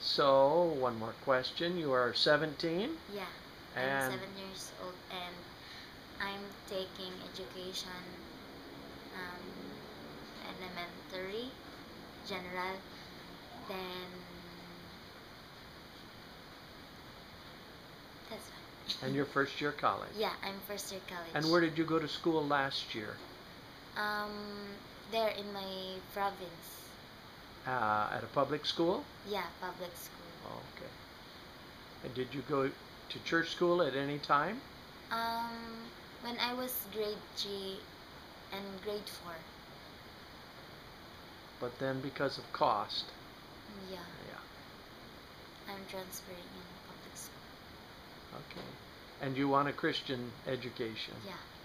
So, one more question. You are 17 Yeah, and I'm seven years old and I'm taking education um, elementary, general, then that's fine. and your first year college. yeah, I'm first year college. And where did you go to school last year? Um, there in my province. Uh, at a public school? Yeah, public school. Okay. And did you go to church school at any time? Um, when I was grade three and grade four. But then because of cost, Yeah, yeah. I'm transferring in public school. Okay. And you want a Christian education? Yeah, I Okay. want.